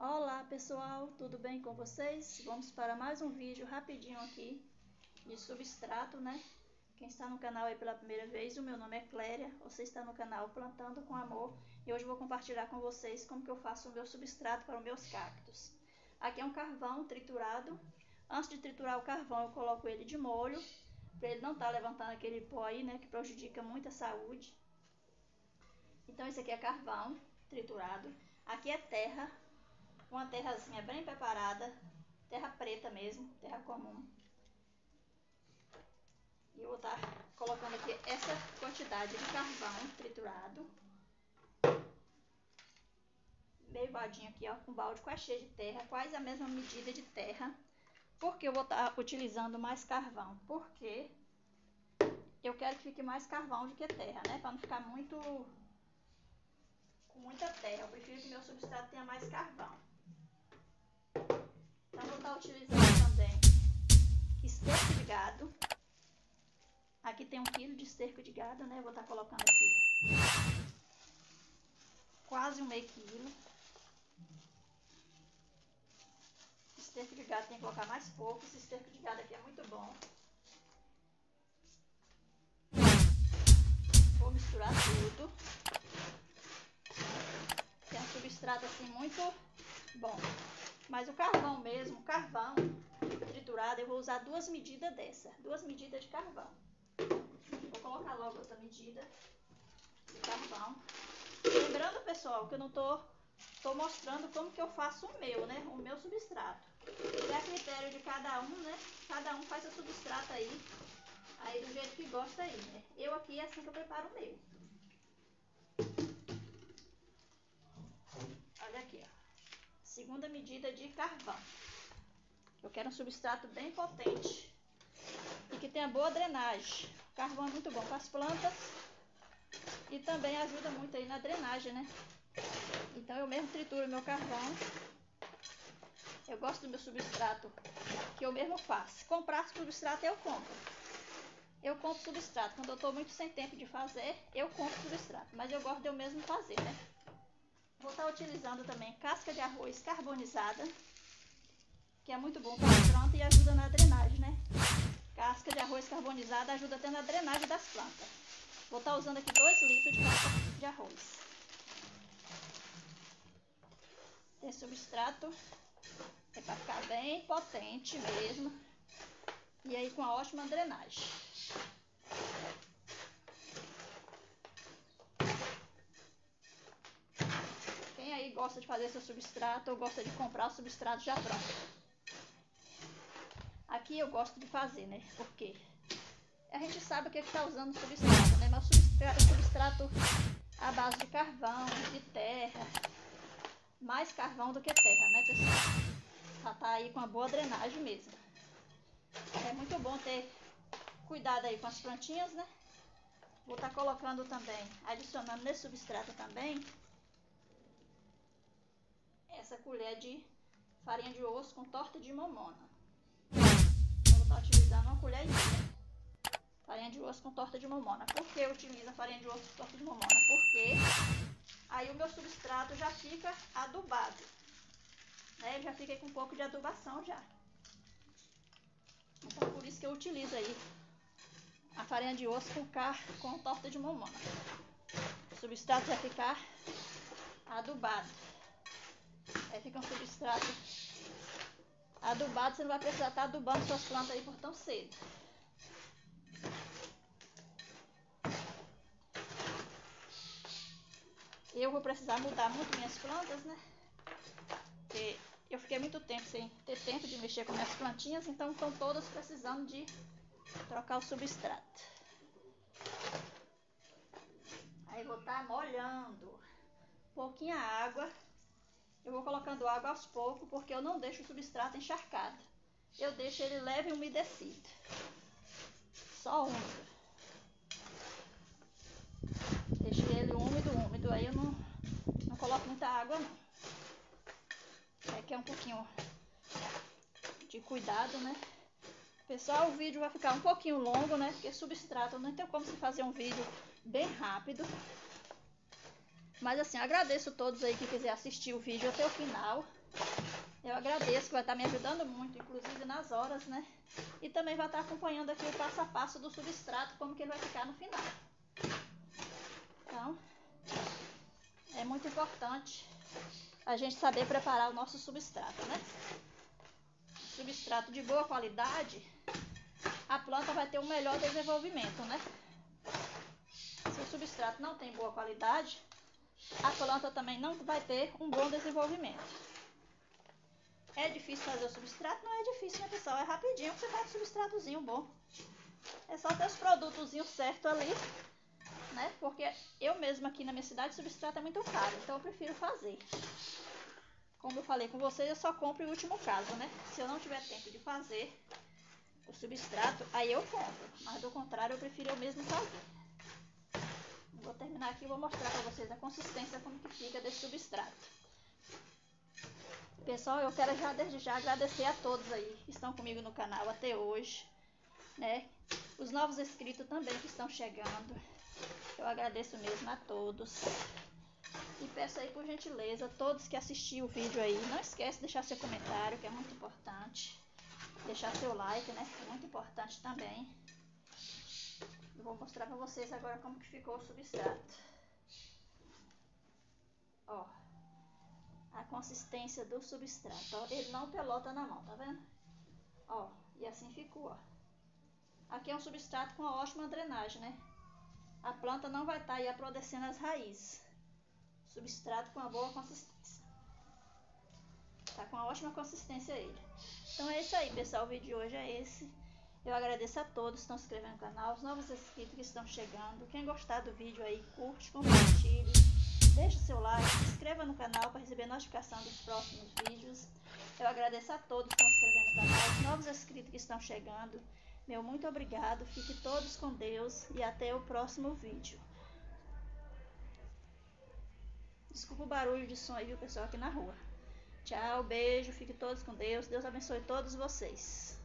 Olá pessoal, tudo bem com vocês? Vamos para mais um vídeo rapidinho aqui de substrato, né? Quem está no canal aí pela primeira vez, o meu nome é Cléria, você está no canal Plantando com Amor e hoje vou compartilhar com vocês como que eu faço o meu substrato para os meus cactos. Aqui é um carvão triturado, antes de triturar o carvão eu coloco ele de molho, para ele não estar tá levantando aquele pó aí, né, que prejudica muito a saúde. Então esse aqui é carvão triturado, aqui é terra, uma terrazinha bem preparada, terra preta mesmo, terra comum. E eu vou estar tá colocando aqui essa quantidade de carvão triturado. Meio baldinho aqui, ó, com balde quase cheio de terra, quase a mesma medida de terra. Porque eu vou estar tá utilizando mais carvão? Porque eu quero que fique mais carvão do que terra, né? Para não ficar muito com muita terra. Eu prefiro que meu substrato tenha mais carvão. Então, vou estar utilizando também esterco de gado. Aqui tem um quilo de esterco de gado, né? vou estar colocando aqui quase um meio quilo. Esterco de gado tem que colocar mais pouco. Esse esterco de gado aqui é muito bom. Vou misturar tudo. Tem um substrato assim muito bom. Mas o carvão mesmo, carvão triturado, eu vou usar duas medidas dessa. Duas medidas de carvão. Vou colocar logo outra medida de carvão. Lembrando, pessoal, que eu não tô, tô mostrando como que eu faço o meu, né? O meu substrato. É a critério de cada um, né? Cada um faz o substrato aí, aí do jeito que gosta aí, né? Eu aqui é assim que eu preparo o meu. Olha aqui, ó segunda medida de carvão. Eu quero um substrato bem potente e que tenha boa drenagem. O carvão é muito bom para as plantas e também ajuda muito aí na drenagem, né? Então eu mesmo trituro meu carvão. Eu gosto do meu substrato que eu mesmo faço. Comprar substrato eu compro. Eu compro substrato. Quando eu estou muito sem tempo de fazer, eu compro substrato. Mas eu gosto de eu mesmo fazer, né? Vou estar utilizando também casca de arroz carbonizada, que é muito bom para a planta e ajuda na drenagem, né? Casca de arroz carbonizada ajuda até na drenagem das plantas. Vou estar usando aqui 2 litros de casca de arroz. Esse substrato é para ficar bem potente mesmo. E aí com a ótima drenagem. Gosta de fazer seu substrato ou gosta de comprar o substrato já pronto. Aqui eu gosto de fazer, né? Porque a gente sabe o que está usando o substrato, né? Mas o substrato, substrato à base de carvão, de terra. Mais carvão do que terra, né, pessoal? Já tá aí com uma boa drenagem mesmo. É muito bom ter cuidado aí com as plantinhas, né? Vou estar tá colocando também, adicionando nesse substrato também, essa colher de farinha de osso com torta de mamona. Eu vou estar utilizando uma colher inteira. Farinha de osso com torta de mamona. Por que eu utilizo a farinha de osso com torta de mamona? Porque aí o meu substrato já fica adubado. Né? Já fica com um pouco de adubação já. Então por isso que eu utilizo aí a farinha de osso com, car com torta de mamona. O substrato vai ficar adubado. Aí fica um substrato adubado, você não vai precisar estar adubando suas plantas aí por tão cedo. Eu vou precisar mudar muito minhas plantas, né? Porque eu fiquei muito tempo sem ter tempo de mexer com minhas plantinhas, então estão todas precisando de trocar o substrato. Aí vou estar molhando pouquinha água eu vou colocando água aos poucos, porque eu não deixo o substrato encharcado. Eu deixo ele leve e umedecido. Só úmido. Deixo ele úmido, úmido. Aí eu não, não coloco muita água, não. É que é um pouquinho de cuidado, né? Pessoal, o vídeo vai ficar um pouquinho longo, né? Porque substrato não tem como se fazer um vídeo bem rápido. Mas assim, agradeço a todos aí que quiser assistir o vídeo até o final. Eu agradeço que vai estar me ajudando muito, inclusive nas horas, né? E também vai estar acompanhando aqui o passo a passo do substrato, como que ele vai ficar no final. Então, é muito importante a gente saber preparar o nosso substrato, né? Substrato de boa qualidade, a planta vai ter um melhor desenvolvimento, né? Se o substrato não tem boa qualidade, a planta também não vai ter um bom desenvolvimento. É difícil fazer o substrato? Não é difícil, né, pessoal? É rapidinho que você faz um substratozinho bom. É só ter os produtos certos ali, né? Porque eu mesmo aqui na minha cidade, substrato é muito caro, então eu prefiro fazer. Como eu falei com vocês, eu só compro em último caso, né? Se eu não tiver tempo de fazer o substrato, aí eu compro. Mas do contrário, eu prefiro eu mesmo fazer. Vou terminar aqui e vou mostrar para vocês a consistência como que fica desse substrato. Pessoal, eu quero já desde já agradecer a todos aí que estão comigo no canal até hoje, né? Os novos inscritos também que estão chegando. Eu agradeço mesmo a todos. E peço aí por gentileza, todos que assistiram o vídeo aí, não esquece de deixar seu comentário, que é muito importante. Deixar seu like, né? É muito importante também. Eu vou mostrar pra vocês agora como que ficou o substrato. Ó a consistência do substrato. Ó. Ele não pelota na mão, tá vendo? Ó, e assim ficou, ó. Aqui é um substrato com uma ótima drenagem, né? A planta não vai estar tá aí aprodescendo as raízes. Substrato com uma boa consistência. Tá com uma ótima consistência ele. Então é isso aí, pessoal. O vídeo de hoje é esse. Eu agradeço a todos que estão se inscrevendo no canal, os novos inscritos que estão chegando. Quem gostar do vídeo aí, curte, compartilhe deixe seu like, se inscreva no canal para receber notificação dos próximos vídeos. Eu agradeço a todos que estão se inscrevendo no canal, os novos inscritos que estão chegando. Meu muito obrigado, fiquem todos com Deus e até o próximo vídeo. Desculpa o barulho de som aí, viu, pessoal, aqui na rua. Tchau, beijo, fiquem todos com Deus. Deus abençoe todos vocês.